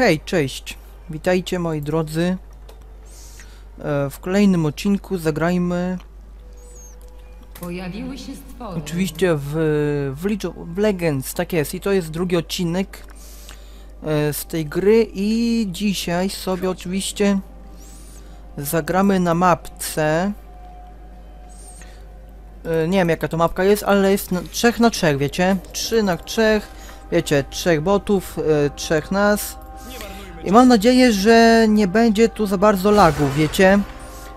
Hej, cześć. Witajcie moi drodzy. E, W kolejnym odcinku zagrajmy Pojawiły się stwory. oczywiście w, w League of Legends, tak jest. I to jest drugi odcinek e, z tej gry i dzisiaj sobie oczywiście zagramy na mapce. E, Nie wiem jaka to mapka jest, ale jest na, 3 na 3, wiecie? 3 na 3, wiecie, trzech botów, e, trzech nas. I mam nadzieję, że nie będzie tu za bardzo lagów, wiecie?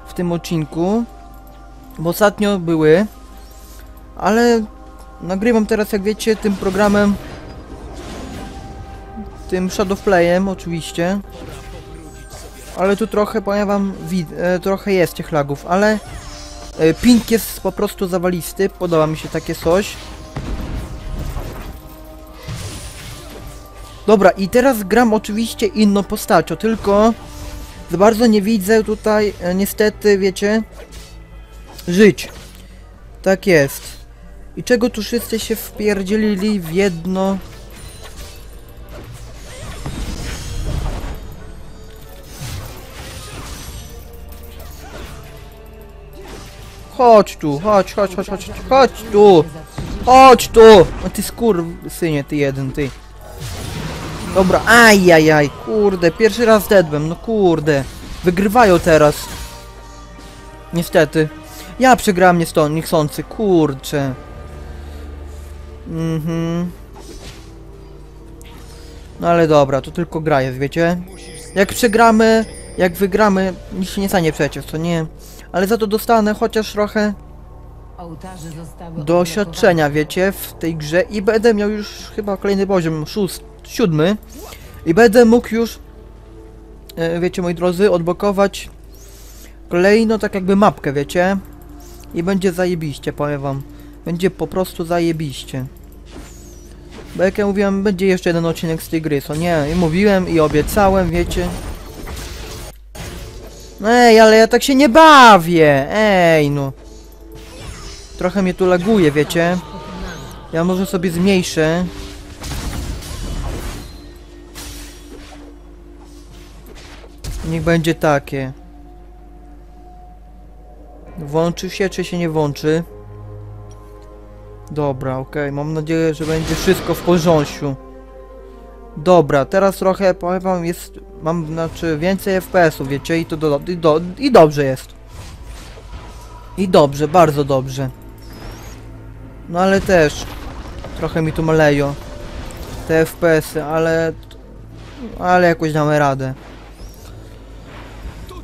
W tym odcinku. Bo ostatnio były. Ale nagrywam teraz, jak wiecie, tym programem. Tym Shadowplayem, oczywiście. Ale tu trochę, powiem wam, e, trochę jest tych lagów, ale e, ping jest po prostu zawalisty. Podoba mi się takie coś. Dobra, i teraz gram oczywiście inną postacią, tylko za bardzo nie widzę tutaj, e, niestety, wiecie, żyć. Tak jest. I czego tu wszyscy się wpierdzielili w jedno... Chodź tu, chodź, chodź, chodź, chodź, chodź tu, chodź tu! O ty skur, synie, ty jeden, ty. Dobra, ajajaj, kurde, pierwszy raz dedłem, no kurde. Wygrywają teraz. Niestety. Ja przegrałem niechcący, kurczę. Mhm. No ale dobra, to tylko gra jest, wiecie? Jak przegramy, jak wygramy, nic się nie stanie przecież, to nie. Ale za to dostanę chociaż trochę doświadczenia, wiecie, w tej grze i będę miał już chyba kolejny poziom, szóst, siódmy i będę mógł już, e, wiecie moi drodzy, odblokować kolejną tak jakby mapkę, wiecie, i będzie zajebiście, powiem wam, będzie po prostu zajebiście. Bo jak ja mówiłem, będzie jeszcze jeden odcinek z tej gry, co nie, i mówiłem i obiecałem, wiecie. Ej, ale ja tak się nie bawię, ej no. Trochę mnie tu laguje, wiecie. Ja może sobie zmniejszę. Niech będzie takie. Włączy się, czy się nie włączy? Dobra, okej. Mam nadzieję, że będzie wszystko w porządku. Dobra, teraz trochę, powiem wam, jest... Mam, znaczy, więcej FPS-ów, wiecie, i to do, i, do, i dobrze jest. I dobrze, bardzo dobrze. No ale też trochę mi tu maleją te FPS-y, ale ale jakoś damy radę.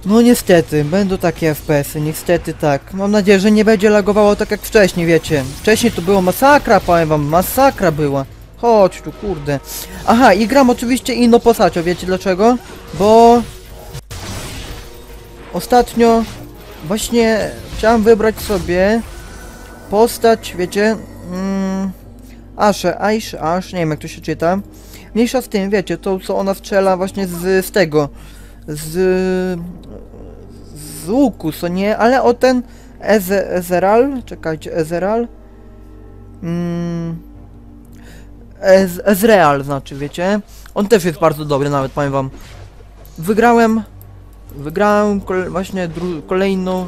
No niestety, będą takie FPS-y, niestety tak. Mam nadzieję, że nie będzie lagowało tak jak wcześniej, wiecie. Wcześniej to było masakra, powiem wam, masakra była. Chodź tu, kurde. Aha, i gram oczywiście inną postacią, wiecie dlaczego? Bo ostatnio właśnie chciałem wybrać sobie postać, wiecie, mm, Asze, Aish, Ash, nie wiem jak to się czyta. Mniejsza z tym, wiecie, to co ona strzela właśnie z, z tego, z, z łuku, co nie, ale o ten Eze, Ezeral, czekajcie, Ezeral, mm, Ez, Ezreal znaczy, wiecie, on też jest bardzo dobry nawet, powiem wam. Wygrałem, wygrałem właśnie kolejną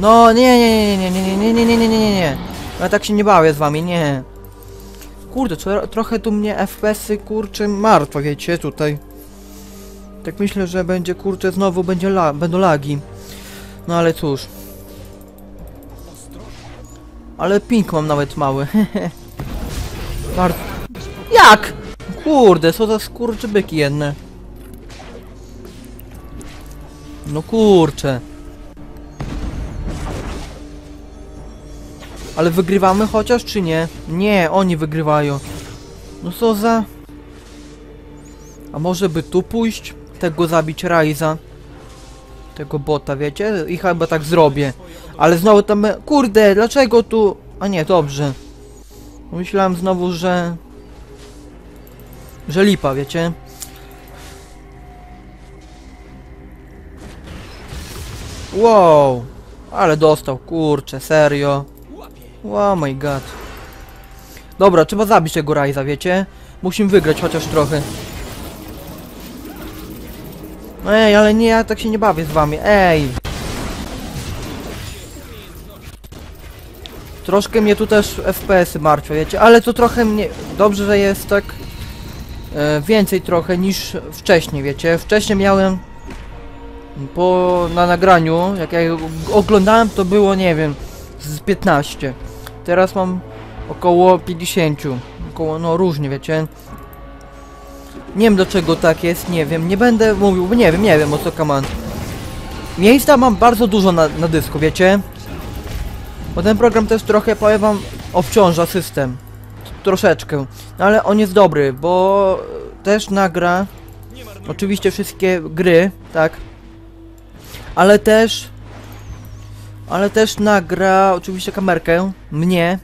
no nie, nie, nie, nie, nie, nie, nie, nie, nie, nie, nie, nie. Ja tak się nie bawię z wami, nie. Kurde, co, trochę tu mnie FPS-y kurczę martwo, wiecie, tutaj. Tak myślę, że będzie kurczę znowu będzie la będą lagi. No ale cóż. Ale ping mam nawet mały. Bardzo. Jak? Kurde, co za skurczybyki jedne. No kurczę. Ale wygrywamy chociaż, czy nie? Nie, oni wygrywają. No co za... A może by tu pójść? Tego zabić Ryza? Tego bota, wiecie? I chyba tak zrobię. Ale znowu tam... Kurde, dlaczego tu... A nie, dobrze. Myślałem znowu, że... Że lipa, wiecie? Wow! Ale dostał, kurczę, serio. Oh my god. Dobra, trzeba zabić tego Ryza, wiecie? Musimy wygrać chociaż trochę. Ej, ale nie, ja tak się nie bawię z wami, ej! Troszkę mnie tu też FPS-y martwią, wiecie? Ale to trochę mnie... Dobrze, że jest tak... E, więcej trochę niż wcześniej, wiecie? Wcześniej miałem... Po... na nagraniu, jak ja oglądałem, to było, nie wiem, z 15. Teraz mam około 50. Około, no różnie, wiecie? Nie wiem dlaczego tak jest, nie wiem, nie będę mówił, bo nie wiem, nie wiem o co kaman. Miejsca mam bardzo dużo na, na dysku, wiecie? Bo ten program też trochę, powiem wam, obciąża system. Troszeczkę. No ale on jest dobry, bo też nagra oczywiście wszystkie gry, tak? Ale też ale też nagra oczywiście kamerkę, mnie.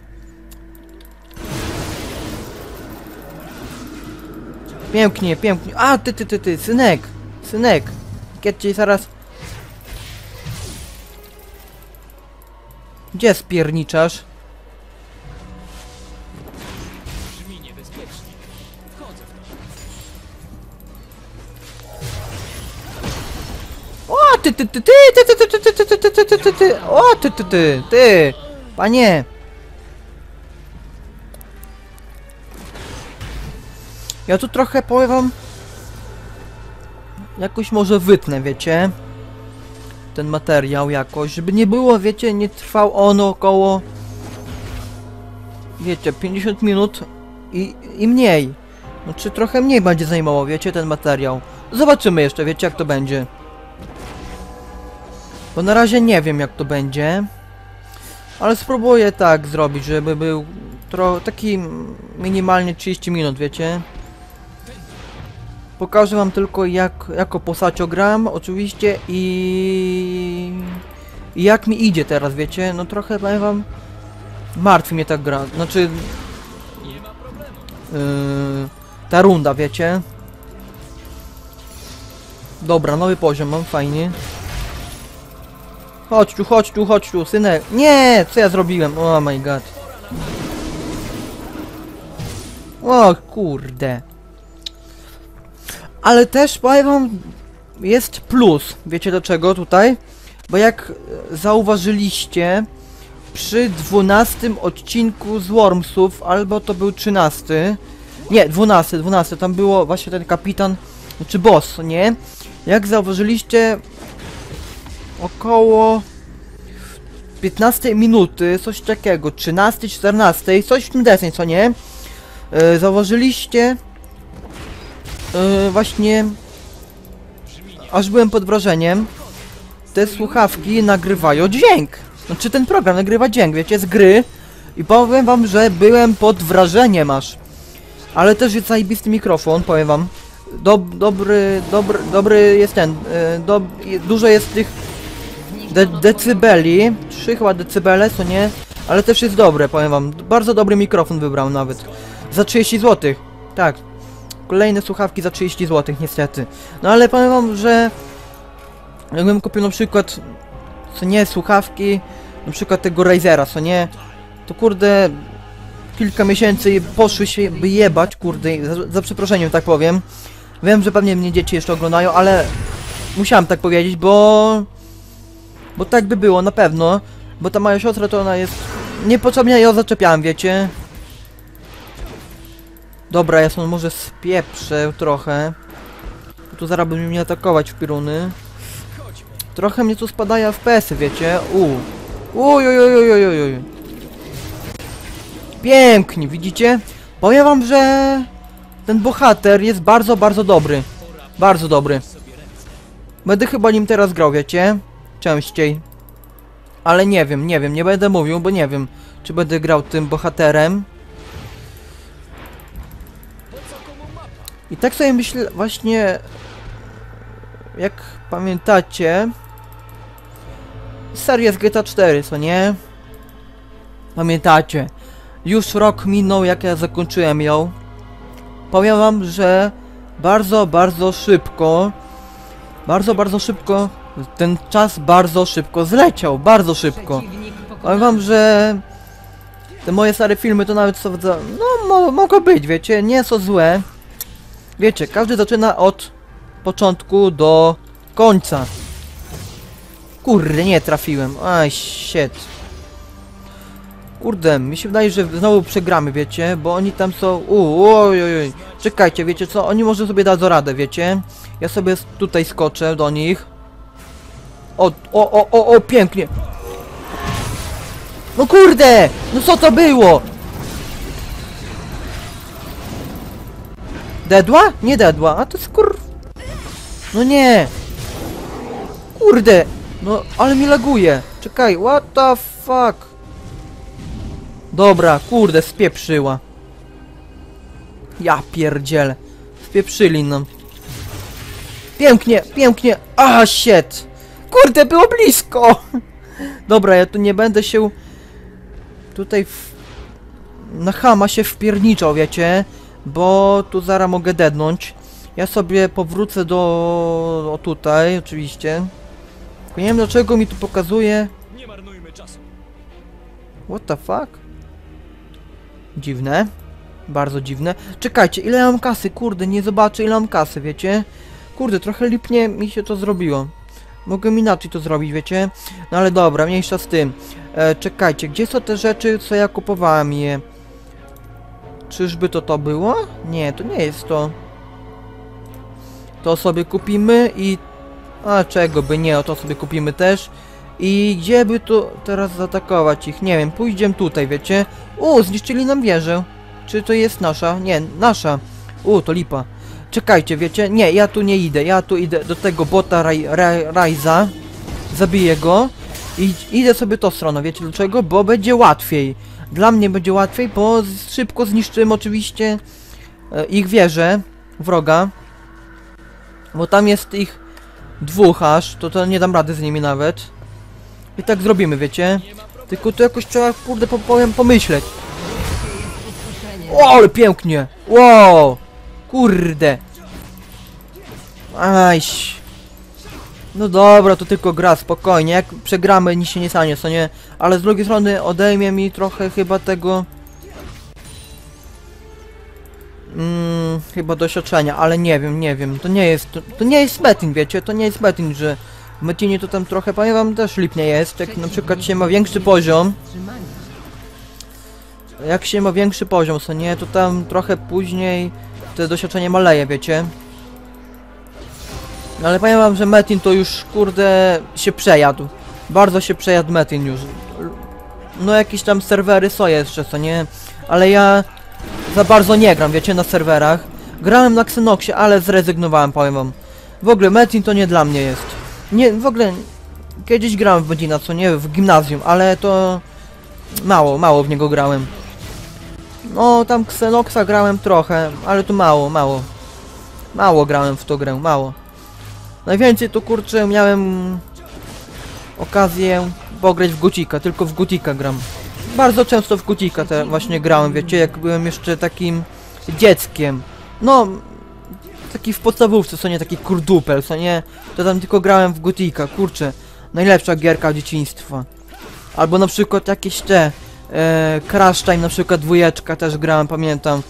Pięknie, pięknie. A, ty, ty, ty, ty, synek, synek. Cię zaraz... Gdzie spierniczasz? O, ty, ty, ty, ty, ty, ty, ty, ty, ty, ty, ty, ty, ty, ty, o, ty, ty, ty, ty, panie. Ja tu trochę powiem jakoś może wytnę, wiecie, ten materiał jakoś, żeby nie było, wiecie, nie trwał on około, wiecie, 50 minut i, i mniej. Znaczy trochę mniej będzie zajmował, wiecie, ten materiał. Zobaczymy jeszcze, wiecie, jak to będzie. Bo na razie nie wiem jak to będzie. Ale spróbuję tak zrobić, żeby był taki minimalnie 30 minut, wiecie? Pokażę wam tylko jak jako postacią gram, oczywiście i... i jak mi idzie teraz, wiecie? No trochę powiem wam martwi mnie ta gra, znaczy yy, ta runda, wiecie? Dobra, nowy poziom mam, fajnie. Chodź tu, chodź tu, chodź tu, synek. Nie, co ja zrobiłem? Oh my god. O kurde. Ale też powiem wam, jest plus. Wiecie do czego tutaj? Bo jak zauważyliście, przy 12 odcinku z Wormsów, albo to był 13. Nie, 12, 12, tam było właśnie ten kapitan, czy boss, nie? Jak zauważyliście, około 15 minuty, coś takiego, 13, 14, coś w tym deseń, co nie? E, zauważyliście e, właśnie aż byłem pod wrażeniem. Te słuchawki nagrywają dźwięk. Znaczy ten program nagrywa dźwięk, wiecie, z gry. I powiem wam, że byłem pod wrażeniem aż. Ale też jest zajebisty mikrofon, powiem wam. Dob dobry, dobry, dobry jest ten, e, dob dużo jest tych de decybeli, 3 chyba decybele, co nie? Ale też jest dobre, powiem wam. Bardzo dobry mikrofon wybrał nawet. Za 30 zł. Tak. Kolejne słuchawki za 30 zł, niestety. No ale powiem wam, że jakbym kupił na przykład, co nie, słuchawki, na przykład tego Razera, co nie, to kurde, kilka miesięcy poszły się jebać, kurde, za, za przeproszeniem tak powiem. Wiem, że pewnie mnie dzieci jeszcze oglądają, ale musiałem tak powiedzieć, bo bo tak by było, na pewno. Bo ta moja siostra to ona jest... Niepotrzebnie ją zaczepiałem, wiecie? Dobra, ja są może spieprzę trochę. Tu zaraz by mnie atakować w piruny. Trochę mnie tu spadają FPS-y, wiecie? U. Uj, uj, uj, uj, uj, uj. Pięknie, widzicie? Powiem wam, że ten bohater jest bardzo, bardzo dobry. Bardzo dobry. Będę chyba nim teraz grał, wiecie? Częściej. Ale nie wiem, nie wiem, nie będę mówił, bo nie wiem, czy będę grał tym bohaterem. I tak sobie myślę, właśnie, jak pamiętacie, seria z GTA 4, co nie? Pamiętacie, już rok minął, jak ja zakończyłem ją. Powiem wam, że bardzo, bardzo szybko, bardzo, bardzo szybko ten czas bardzo szybko zleciał, bardzo szybko. Powiem wam, że te moje stare filmy to nawet za- no mo mogą być, wiecie, nie są złe. Wiecie, każdy zaczyna od początku do końca. Kurde, nie trafiłem. Aj, shit. Kurde, mi się wydaje, że znowu przegramy, wiecie, bo oni tam są... Uuu, oj, oj, oj. Czekajcie, wiecie co, oni może sobie dadzą radę, wiecie. Ja sobie tutaj skoczę do nich. O, o, o, o, o, pięknie. No kurde, no co to było? Dedła? Nie dedła, a to skur... No nie. Kurde, no ale mi laguje. Czekaj, what the fuck? Dobra, kurde, spieprzyła. Ja pierdzielę. Spieprzyli nam. Pięknie, pięknie. A, shit. Kurde, było blisko. Dobra, ja tu nie będę się... Tutaj w... Na chama się wpierniczał, wiecie? Bo tu zaraz mogę dednąć. Ja sobie powrócę do... O tutaj, oczywiście. Tylko nie wiem dlaczego mi tu pokazuje... Nie marnujmy czasu. What the fuck? Dziwne. Bardzo dziwne. Czekajcie, ile mam kasy? Kurde, nie zobaczę ile mam kasy, wiecie? Kurde, trochę lipnie mi się to zrobiło. Mogę inaczej to zrobić, wiecie? No ale dobra, mniejsza z tym. E, czekajcie, gdzie są te rzeczy, co ja kupowałem je? Czyżby to to było? Nie, to nie jest to. To sobie kupimy i... A czego by nie, o to sobie kupimy też. I gdzie by tu teraz zaatakować ich? Nie wiem, pójdziemy tutaj, wiecie? U, zniszczyli nam wieżę. Czy to jest nasza? Nie, nasza. U, to lipa. Czekajcie, wiecie? Nie, ja tu nie idę. Ja tu idę do tego bota Raj, Raj, Rajza. Zabiję go. I idę sobie tą stroną, wiecie dlaczego? Bo będzie łatwiej. Dla mnie będzie łatwiej, bo szybko zniszczymy oczywiście e, ich wieżę wroga. Bo tam jest ich dwóch aż, to to nie dam rady z nimi nawet. I tak zrobimy, wiecie? Tylko to jakoś trzeba, kurde, po- powiem, pomyśleć. O, ale pięknie! Wow! Kurde! Ajś! No dobra, to tylko gra, spokojnie. Jak przegramy, nic się nie stanie, co nie? Ale z drugiej strony odejmie mi trochę chyba tego... Mm, chyba doświadczenia, ale nie wiem, nie wiem. To nie jest, to, to nie jest betting, wiecie? To nie jest betting, że w Metinie to tam trochę, wam, też lipnie jest. Jak na przykład się ma większy poziom, jak się ma większy poziom, co nie, to tam trochę później te doświadczenie maleje, wiecie. No Ale powiem wam, że Metin to już, kurde, się przejadł. Bardzo się przejadł Metin już. No jakieś tam serwery są jeszcze, co nie, ale ja za bardzo nie gram, wiecie, na serwerach. Grałem na Xenoxie, ale zrezygnowałem, powiem wam. W ogóle Metin to nie dla mnie jest. Nie, w ogóle kiedyś grałem w Medina, co nie, w gimnazjum, ale to mało, mało w niego grałem. No, tam Xenoxa grałem trochę, ale to mało, mało. Mało grałem w tą grę, mało. Najwięcej to kurczę miałem okazję pograć w Gotika, tylko w Gotika gram. Bardzo często w Gotika te właśnie grałem, wiecie, jak byłem jeszcze takim dzieckiem. No, taki w podstawówce, co nie, taki kurdupel, co nie, to tam tylko grałem w Gotika, kurczę. Najlepsza gierka dzieciństwa. Albo na przykład jakieś te e, Crash Time, na przykład dwójeczka też grałem, pamiętam.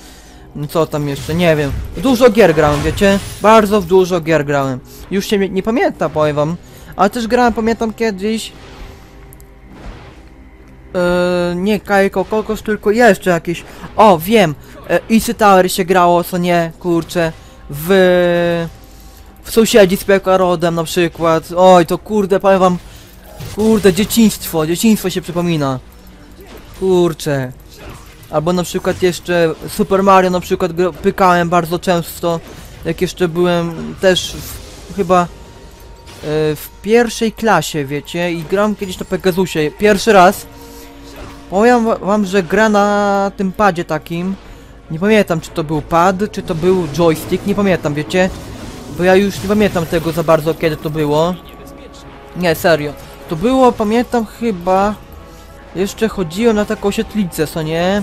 No Co tam jeszcze, nie wiem. Dużo gier grałem, wiecie? Bardzo dużo gier grałem. Już się nie, pamiętam, powiem wam. Ale też grałem, pamiętam kiedyś... E, nie Kajko Kokos, tylko jeszcze jakieś... O, wiem! E, Easy Tower się grało, co nie, kurczę. W... W sąsiedzi z Pekarodem na przykład. Oj, to kurde, powiem wam... Kurde, dzieciństwo, dzieciństwo się przypomina. Kurczę. Albo na przykład jeszcze Super Mario na przykład pykałem bardzo często. Jak jeszcze byłem też w, chyba e, w pierwszej klasie, wiecie, i gram kiedyś na Pegasusie. Pierwszy raz. Powiem wa- wam, że gra na tym padzie takim. Nie pamiętam czy to był pad, czy to był joystick, nie pamiętam, wiecie. Bo ja już nie pamiętam tego za bardzo kiedy to było. Nie, serio. To było, pamiętam chyba... Jeszcze chodziło na taką sietlicę, co nie?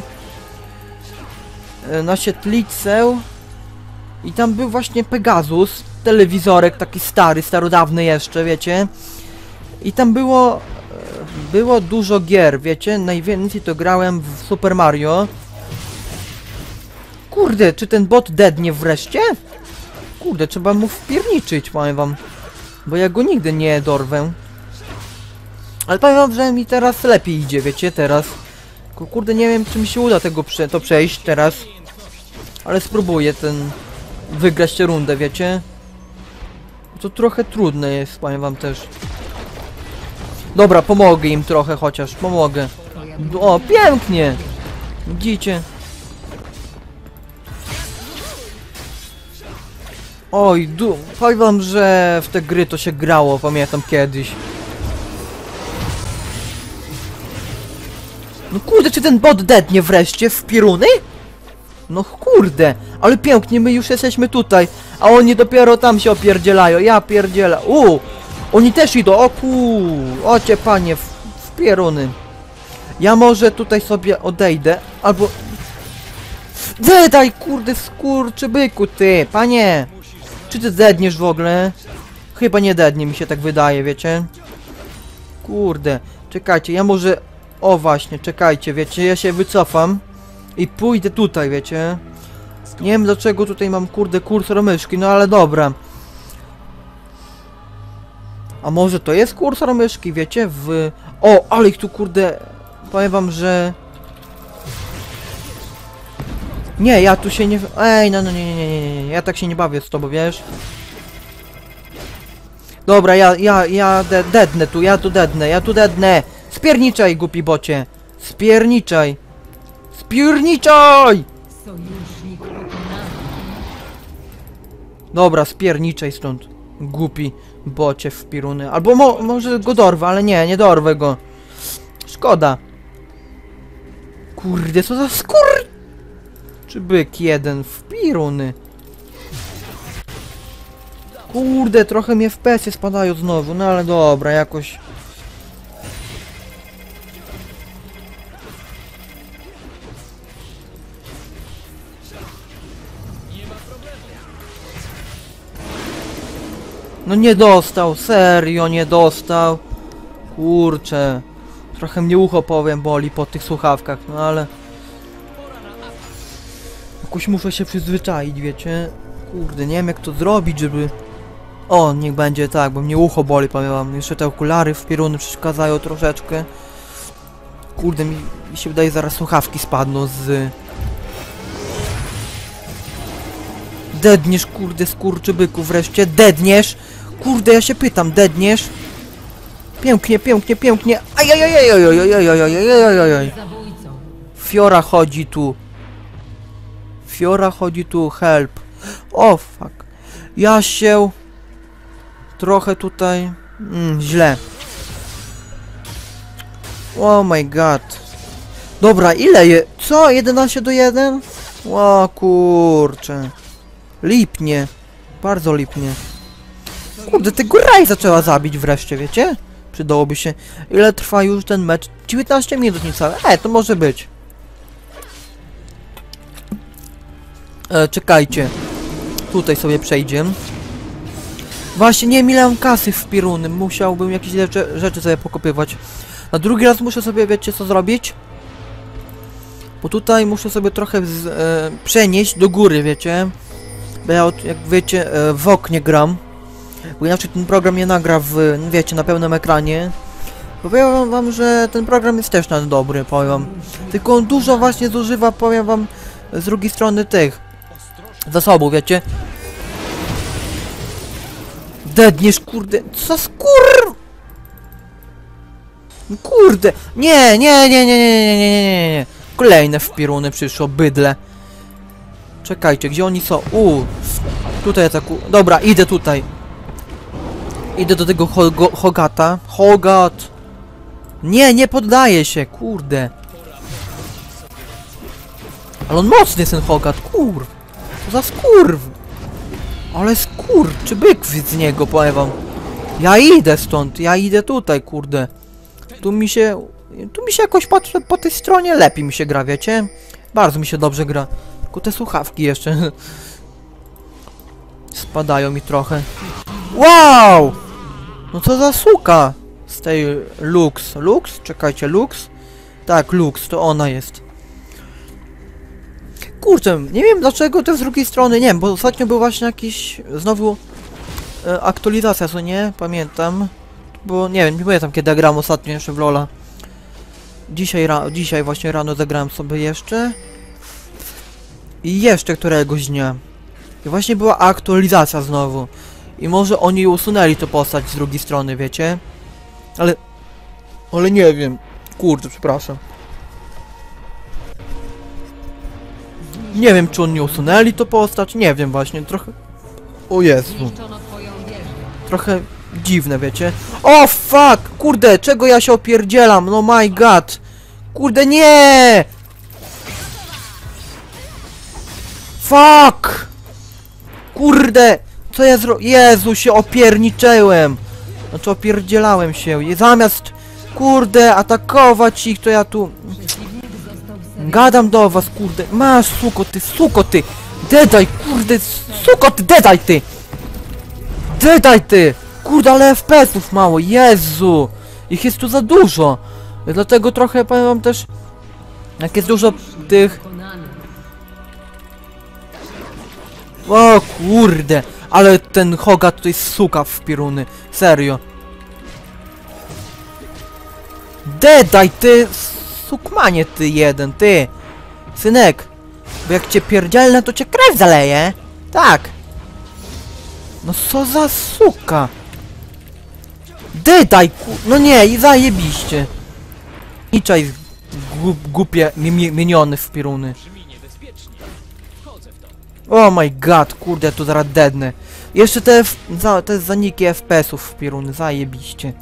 E, Na sietlicę... I tam był właśnie Pegasus, telewizorek taki stary, starodawny jeszcze, wiecie? I tam było... e, było dużo gier, wiecie? Najwięcej to grałem w Super Mario. Kurde, czy ten bot dednie wreszcie? Kurde, trzeba mu wpierniczyć, powiem wam. Bo ja go nigdy nie dorwę. Ale powiem wam, że mi teraz lepiej idzie, wiecie, teraz. Ku- Kurde, nie wiem, czy mi się uda tego prze to przejść teraz. Ale spróbuję ten... Wygrać tę rundę, wiecie? To trochę trudne jest, powiem wam też. Dobra, pomogę im trochę chociaż, pomogę. O, pięknie! Widzicie? Oj, du powiem wam, że w te gry to się grało, pamiętam kiedyś. No kurde, czy ten bot dednie wreszcie w piruny? No kurde, ale pięknie, my już jesteśmy tutaj, a oni dopiero tam się opierdzielają, ja pierdzielę. U, oni też idą, o ku, ocie panie, w, w pieruny. Ja może tutaj sobie odejdę, albo... Dedaj, kurde, skurczy byku, ty, panie! Czy ty dedniesz w ogóle? Chyba nie dednie, mi się tak wydaje, wiecie? Kurde, czekajcie, ja może... O właśnie, czekajcie, wiecie, ja się wycofam i pójdę tutaj, wiecie? Nie wiem dlaczego tutaj mam, kurde, kursor myszki, no ale dobra. A może to jest kursor myszki, wiecie? W... O, ale ich tu, kurde, powiem wam, że... Nie, ja tu się nie... Ej, no, no nie, nie, nie, nie, nie, ja tak się nie bawię z tobą, wiesz? Dobra, ja, ja, ja de dednę tu, ja tu dednę, ja tu dednę! Spierniczaj, głupi bocie! Spierniczaj! Spierniczaj! Dobra, spierniczaj stąd, głupi bocie w piruny. Albo mo może go dorwę, ale nie, nie dorwę go. Szkoda. Kurde, co za skór... Czy byk jeden w piruny? Kurde, trochę mnie w pesy spadają znowu, no ale dobra, jakoś... No nie dostał, serio nie dostał. Kurczę. Trochę mnie ucho powiem boli po tych słuchawkach, no ale... Jakoś muszę się przyzwyczaić, wiecie? Kurde, nie wiem jak to zrobić, żeby... O, niech będzie tak, bo mnie ucho boli, powiem wam. Jeszcze te okulary w pieruny przeszkadzają troszeczkę. Kurde, mi, mi się wydaje, zaraz słuchawki spadną z... Dedniesz, kurde, skurczybyku, wreszcie, dedniesz! Kurde, ja się pytam, dedniesz? Pięknie, pięknie, pięknie. Ajajajajajajajajajajajajajaj. Zabójcą. Fiora chodzi tu. Fiora chodzi tu, help. O, fuck. Ja się... Trochę tutaj... Mm, źle. Oh my god. Dobra, ile je... Co? 11 do 1? O kurczę. Lipnie. Bardzo lipnie. Kurde, tego raj zaczęła zabić wreszcie, wiecie? Przydałoby się. Ile trwa już ten mecz? 19 minut niecałe. E, to może być. E, czekajcie. Tutaj sobie przejdziemy. Właśnie, nie miałem kasy w piruny. Musiałbym jakieś rzeczy, rzeczy sobie pokopywać. Na drugi raz muszę sobie, wiecie co zrobić? Bo tutaj muszę sobie trochę z, e, przenieść do góry, wiecie? Jak wiecie, e, w oknie gram. Bo inaczej ten program nie nagra w, no wiecie, na pełnym ekranie. Powiem wam, że ten program jest też nawet dobry, powiem wam. Tylko on dużo właśnie zużywa, powiem wam, z drugiej strony tych zasobów, wiecie? Dedniesz, kurde, co skur... Kurde, nie, nie, nie, nie, nie, nie, nie, nie, nie, nie. Kolejne wpiruny przyszło, bydle. Czekajcie, gdzie oni są? U, tutaj ataku... Dobra, idę tutaj. Idę do tego Hogata. Hogat! Nie, nie poddaję się, kurde. Ale on mocny jest ten Hogat, kurw. Co za skurw. Ale skur, czy byk z niego, powiem wam. Ja idę stąd, ja idę tutaj, kurde. Tu mi się... Tu mi się jakoś po, po tej stronie lepiej mi się gra, wiecie? Bardzo mi się dobrze gra. Te słuchawki jeszcze. Spadają mi trochę. Wow! No co za suka! z tej Lux. Lux? Czekajcie, Lux? Tak, Lux, to ona jest. Kurczę, nie wiem dlaczego to z drugiej strony, nie wiem, bo ostatnio był właśnie jakiś znowu e, aktualizacja, co nie? Pamiętam. Bo nie wiem, nie pamiętam kiedy gram ostatnio jeszcze w Lola. Dzisiaj, ra dzisiaj właśnie rano zagrałem sobie jeszcze. I jeszcze któregoś dnia. I właśnie była aktualizacja znowu. I może oni usunęli tę postać z drugiej strony, wiecie? Ale... Ale nie wiem. Kurde, przepraszam. Nie wiem, czy oni usunęli tę postać, nie wiem właśnie, trochę... O Jezu. Trochę dziwne, wiecie? O, fuck! Kurde, czego ja się opierdzielam? No my god! Kurde, nie! Fuck! Kurde! Co ja zro... Jezu, się opierniczyłem! Znaczy opierdzielałem się. I Zamiast, kurde, atakować ich, to ja tu... Gadam do was, kurde. Masz, suko ty, suko ty! Dedaj, kurde, suko ty, dedaj ty! Dedaj ty! Kurde, ale FPS-ów mało, Jezu! Ich jest tu za dużo! Dlatego trochę, powiem wam też, jak jest dużo tych... O kurde! Ale ten Hogat to jest suka w pieruny. Serio. Dedaj ty! Sukmanie ty jeden, ty! Synek! Bo jak cię pierdzielnę, to cię krew zaleje! Tak! No co za suka! Dedaj ku... No nie, i zajebiście! I czaj głup, głupie mi, mi, miniony w pieruny. Oh my god, kurde, tu zaraz dednę. Jeszcze te, za, te zaniki FPS-ów w pieruny, zajebiście.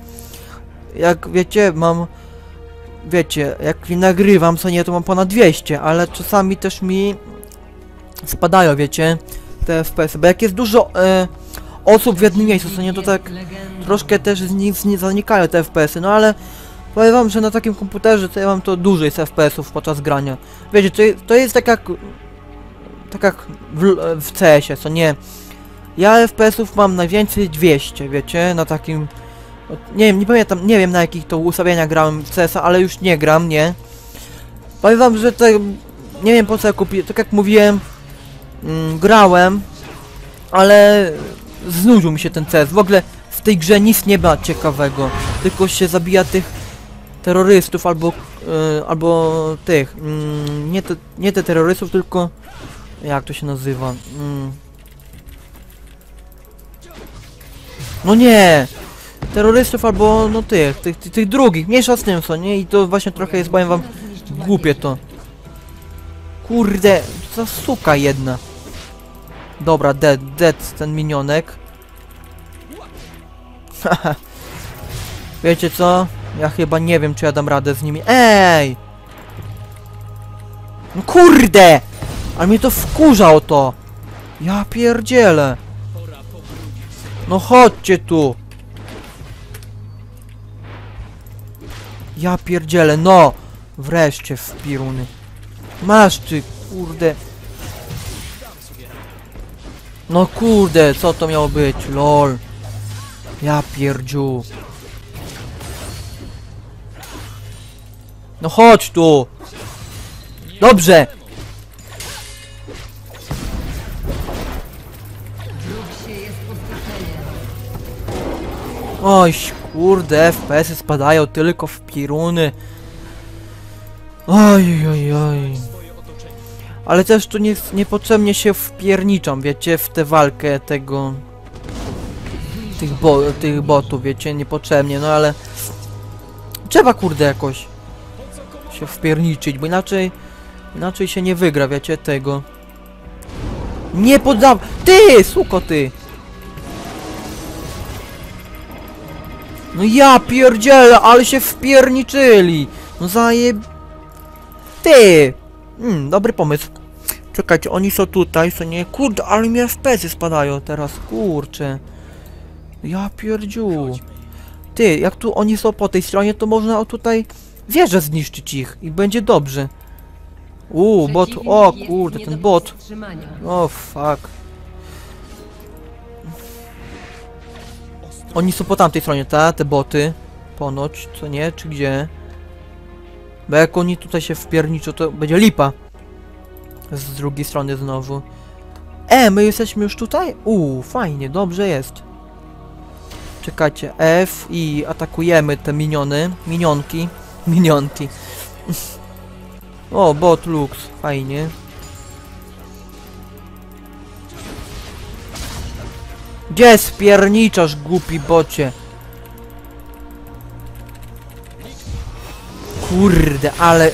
Jak wiecie, mam... Wiecie, jak nagrywam, co nie, to mam ponad 200, ale czasami też mi spadają, wiecie, te FPS-y, bo jak jest dużo e, osób w jednym miejscu, co nie, to tak troszkę też z nich zanikają te FPS-y, no ale powiem wam, że na takim komputerze to ja mam to dużo jest FPS-ów podczas grania. Wiecie, to, to jest tak jak tak jak w, w CS-ie, co nie. Ja FPS-ów mam najwięcej 200, wiecie, na takim nie wiem, nie pamiętam, nie wiem na jakich to ustawieniach grałem w CS-a, ale już nie gram, nie. Powiem wam, że te, nie wiem po co ja kupiłem, tak jak mówiłem, mm, grałem, ale znudził mi się ten CS. W ogóle w tej grze nic nie ma ciekawego, tylko się zabija tych terrorystów albo, e, albo tych, mm, nie, te, nie te terrorystów, tylko jak to się nazywa? Mm. No nie! Terrorystów albo no tych, tych, tych, tych drugich, mniejsza z tym co, nie? I to właśnie trochę jest, powiem wam, głupie to. Kurde, za suka jedna. Dobra, dead, dead ten minionek. Wiecie co? Ja chyba nie wiem, czy ja dam radę z nimi. Ej! No kurde! Ale mnie to wkurza o to! Ja pierdzielę! No chodźcie tu! Ja pierdzielę, no! Wreszcie w piruny. Masz ty, kurde. No kurde, co to miało być? LOL. Ja pierdziu. No chodź tu. Dobrze. Oj, kurde, FPS-y spadają tylko w piruny. Oj, oj, oj. Ale też tu nie, niepotrzebnie się wpierniczam, wiecie, w tę walkę tego... Tych, bo, tych botów, wiecie, niepotrzebnie, no ale... Trzeba, kurde, jakoś się wpierniczyć, bo inaczej... Inaczej się nie wygra, wiecie, tego. Nie poddam... Ty, suko, ty! No ja pierdzielę, ale się wpierniczyli! No zajeb... Ty! Mm, dobry pomysł. Czekajcie, oni są tutaj, co nie? Kurde, ale mi FPS-y spadają teraz, kurczę. Ja pierdziu. Ty, jak tu oni są po tej stronie, to można tutaj wieżę zniszczyć ich i będzie dobrze. Uuu, bot, o kurde, ten bot. O fuck. Oni są po tamtej stronie, ta? Te boty. Ponoć, co nie? Czy gdzie? Bo jak oni tutaj się wpierniczą, to będzie lipa. Z drugiej strony znowu. E, my jesteśmy już tutaj? Uuu, fajnie, dobrze jest. Czekajcie, F i atakujemy te miniony, minionki, minionki. o, bot Lux, fajnie. Gdzie spierniczasz, głupi bocie? Kurde, ale...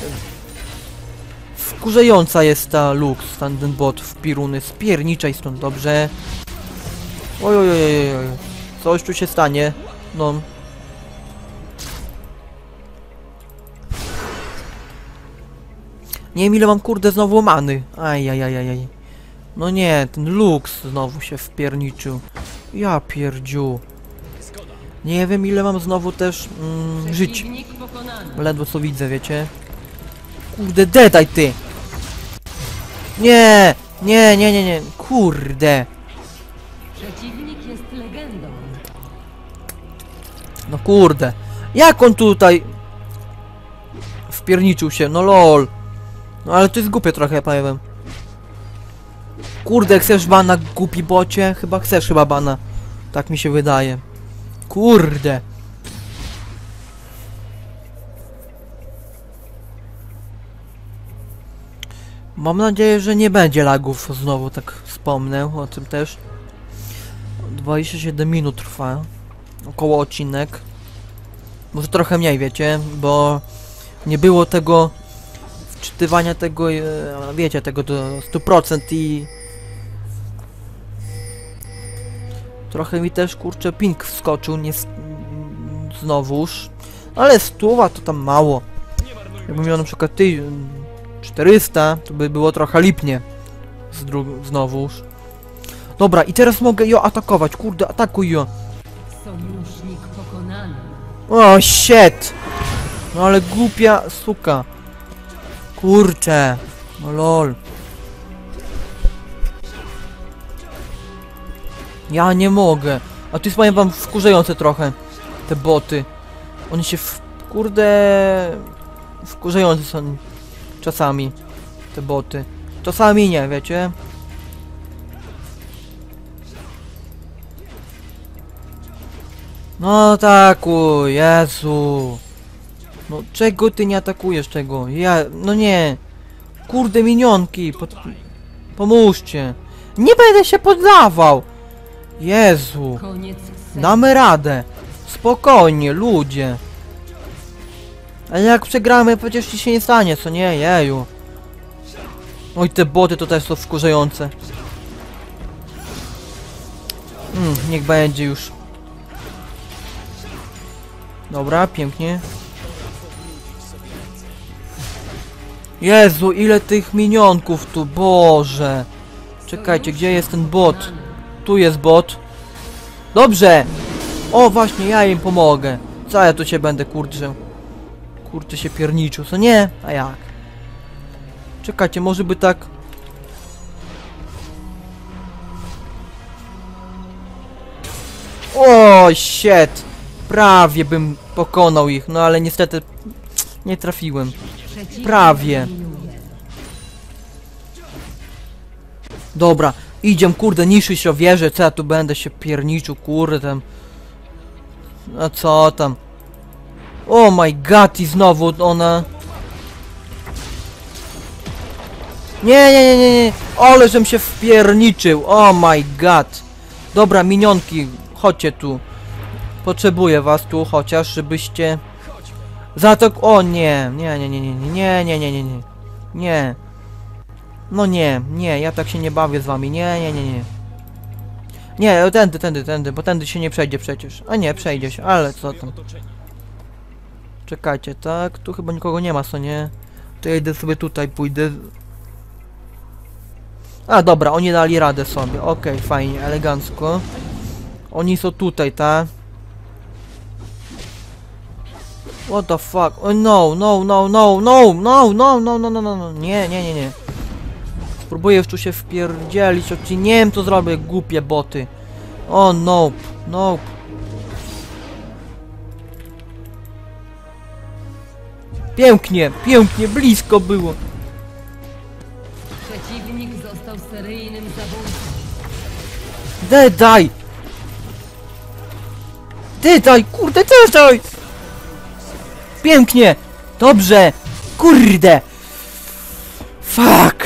Wkurzająca jest ta Lux, ten, ten bot w piruny. Spierniczaj stąd, dobrze? Oj, oj, oj, oj. Coś tu się stanie. No. Nie wiem ile mam kurde znowu many. Ajajajajaj. No nie, ten Lux znowu się wpierniczył. Ja pierdziu. Nie wiem ile mam znowu też mm, żyć. Ledwo co widzę, wiecie? Kurde, dedaj ty! Nie! Nie, nie, nie, nie. Kurde. Przeciwnik jest legendą. No kurde. Jak on tutaj wpierniczył się? No lol. No ale to jest głupie trochę, powiem. Kurde, chcesz bana, głupi bocie? Chyba chcesz chyba bana. Tak mi się wydaje. Kurde. Mam nadzieję, że nie będzie lagów znowu, tak wspomnę o tym też. 27 minut trwa. Około odcinek. Może trochę mniej, wiecie, bo nie było tego wczytywania tego, e, wiecie, tego do 100% i trochę mi też, kurczę, ping wskoczył, nie znowuż, ale stuwa to tam mało. Jakbym miał na przykład ty 400, to by było trochę lipnie z dru- znowuż. Dobra, i teraz mogę ją atakować, kurde, atakuj ją. Sojusznik pokonany. O, shit! No ale głupia suka. Kurczę. No lol. Ja nie mogę. A tu jest powiem wam wkurzające trochę. Te boty. Oni się w... Kurde... Wkurzające są czasami. Te boty. Czasami nie, wiecie? No atakuj, Jezu. No czego ty nie atakujesz tego? Ja, no nie. Kurde minionki, pod... pomóżcie. Nie będę się poddawał. Jezu. Damy radę. Spokojnie, ludzie. A jak przegramy, przecież ci się nie stanie, co nie? Jeju. Oj, te boty to też są wkurzające. Mm, niech będzie już. Dobra, pięknie. Jezu, ile tych minionków tu, Boże. Czekajcie, gdzie jest ten bot? Tu jest bot. Dobrze! O, właśnie, ja im pomogę. Co ja tu się będę, kurczę... Kurczę się pierniczył, co nie? A jak? Czekajcie, może by tak... O, shit! Prawie bym pokonał ich, no ale niestety... Nie trafiłem. Prawie. Dobra, idziemy, kurde, niszy się o wieżę, co ja tu będę się pierniczył, kurde tam. A co tam? Oh my god, i znowu ona... Nie, nie, nie, nie, nie, ale żem się wpierniczył, oh my god. Dobra, minionki, chodźcie tu. Potrzebuję was tu, chociaż, żebyście... Za to... O nie, nie, nie, nie, nie, nie, nie, nie, nie, nie, nie. No nie, nie, ja tak się nie bawię z wami, nie, nie, nie, nie. Nie, tędy, tędy, tędy, bo tędy się nie przejdzie przecież. A nie, przejdzie się, ale co tam. Czekajcie, tak, tu chyba nikogo nie ma, co nie? To ja idę sobie tutaj, pójdę. A dobra, oni dali radę sobie, okej, fajnie, elegancko. Oni są tutaj, tak? What the fuck? Oh, no, no, no, no, no, no, no, no, no, no, no, no, nie, nie, nie, nie. Spróbuję już tu się wpierdzielić, choć nie wiem co zrobię, głupie boty. O, nope, nope. Pięknie, pięknie, blisko było. Przeciwnik został seryjnym zabójcą. Dedaj! Dedaj, kurde, dedaj! Pięknie! Dobrze! Kurde! Fuck!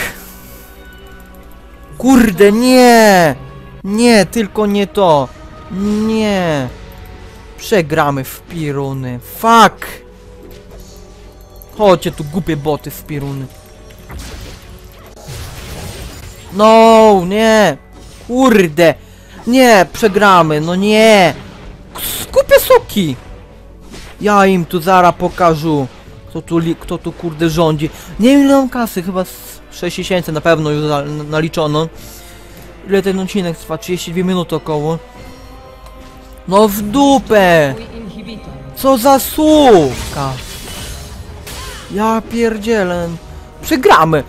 Kurde, nie! Nie, tylko nie to! Nie! Przegramy w piruny. Fuck! Chodźcie tu głupie boty w piruny. No, nie! Kurde! Nie, przegramy, no nie! Skupie soki! Ja im tu zara pokażu, kto tu, kto tu kurde rządzi. Nie wiem ile mam kasy, chyba z 6 tysięcy na pewno już naliczono. Ile ten odcinek trwa? 32 minuty około. No w dupę! Co za słupka! Ja pierdzielę. Przegramy!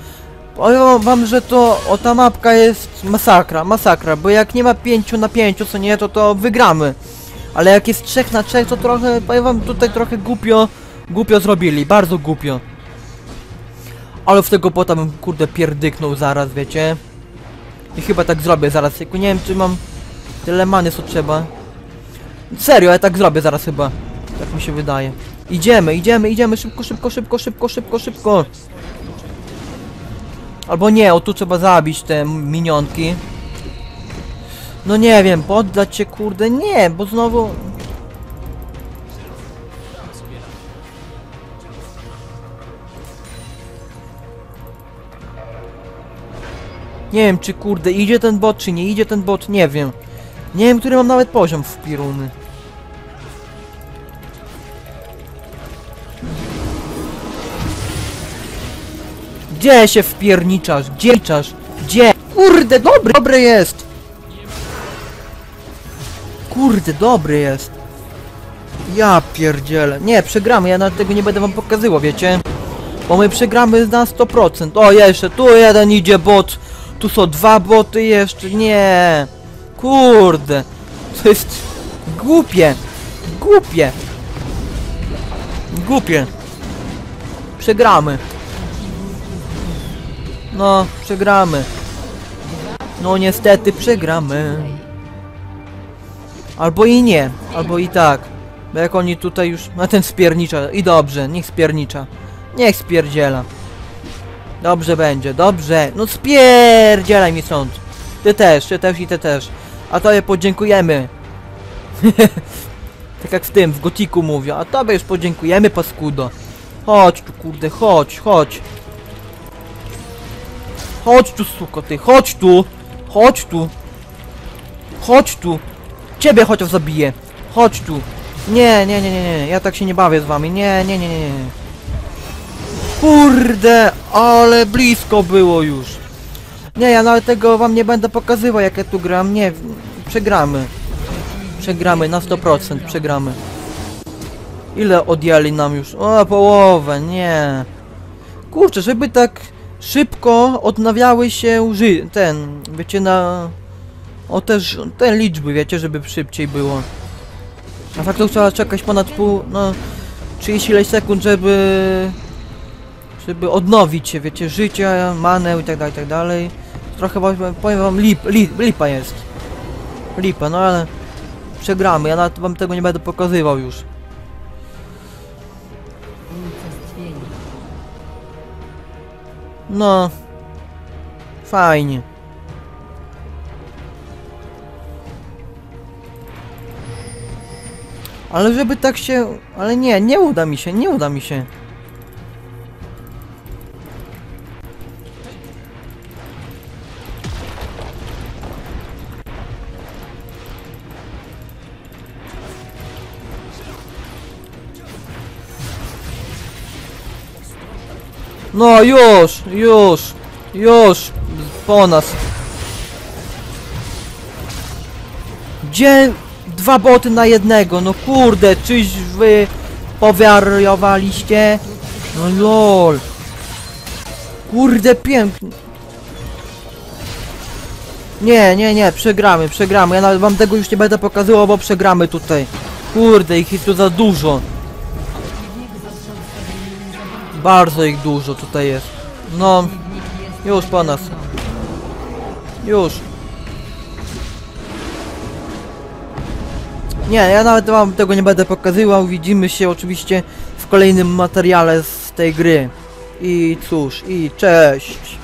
Powiem wam, że to o ta mapka jest masakra, masakra, bo jak nie ma 5 na 5, co nie, to to wygramy. Ale jak jest 3 na 3, to trochę, powiem wam, tutaj trochę głupio, głupio zrobili, bardzo głupio. Ale w tego bota bym kurde pierdyknął zaraz, wiecie. I chyba tak zrobię zaraz, tylko nie wiem czy mam tyle many co trzeba. Serio, ja tak zrobię zaraz chyba. Tak mi się wydaje. Idziemy, idziemy, idziemy, szybko, szybko, szybko, szybko, szybko, szybko. Albo nie, o tu trzeba zabić te minionki. No nie wiem, poddać się kurde, nie, bo znowu... Nie wiem, czy kurde idzie ten bot, czy nie idzie ten bot, nie wiem. Nie wiem, który mam nawet poziom w piruny. Gdzie się wpierniczasz? Gdzie liczasz? Gdzie? Kurde, dobry, dobry jest! Kurde, dobry jest. Ja pierdzielę. Nie, przegramy, ja nawet tego nie będę wam pokazywał, wiecie? Bo my przegramy na 100%. O, jeszcze, tu jeden idzie bot. Tu są dwa boty jeszcze, nie. Kurde. To jest głupie. Głupie. Głupie. Przegramy. No, przegramy. No niestety przegramy. Albo i nie, albo i tak. Bo jak oni tutaj już... Na ten spiernicza. I dobrze, niech spiernicza. Niech spierdziela. Dobrze będzie, dobrze. No spierdzielaj mi stąd. Ty też, ty też i ty też. A tobie podziękujemy. tak jak w tym, w gotiku mówię. A tobie już podziękujemy, paskudo. Chodź tu, kurde, chodź, chodź. Chodź tu, suko, ty, chodź tu. Chodź tu. Chodź tu. Ciebie chociaż zabiję. Chodź tu. Nie, nie, nie, nie, nie. Ja tak się nie bawię z wami. Nie, nie, nie, nie, nie. Kurde, ale blisko było już. Nie, ja nawet tego wam nie będę pokazywał, jak ja tu gram. Nie, przegramy. Przegramy na 100%, przegramy. Ile odjęli nam już? O, połowę, nie. Kurczę, żeby tak szybko odnawiały się ży ten, wiecie, na... O też te liczby, wiecie, żeby szybciej było. A tak to trzeba czekać ponad pół, no... 30 ileś sekund, żeby... Żeby odnowić się, wiecie, życie, manę i tak dalej, tak dalej. Trochę powiem wam lip, lip, lipa jest. Lipa, no ale... Przegramy, ja nawet wam tego nie będę pokazywał już. No. Fajnie. Ale żeby tak się... Ale nie, nie uda mi się, nie uda mi się. No już, już, już, po nas. Gdzie dwa boty na jednego? No kurde, czyś wy powiariowaliście? No lol. Kurde, pięknie. Nie, nie, nie, przegramy, przegramy. Ja nawet wam tego już nie będę pokazywał, bo przegramy tutaj. Kurde, ich jest tu za dużo. Bardzo ich dużo tutaj jest. No, Już po nas. już. Nie, ja nawet wam tego nie będę pokazywał. Widzimy się oczywiście w kolejnym materiale z tej gry. I cóż, i cześć.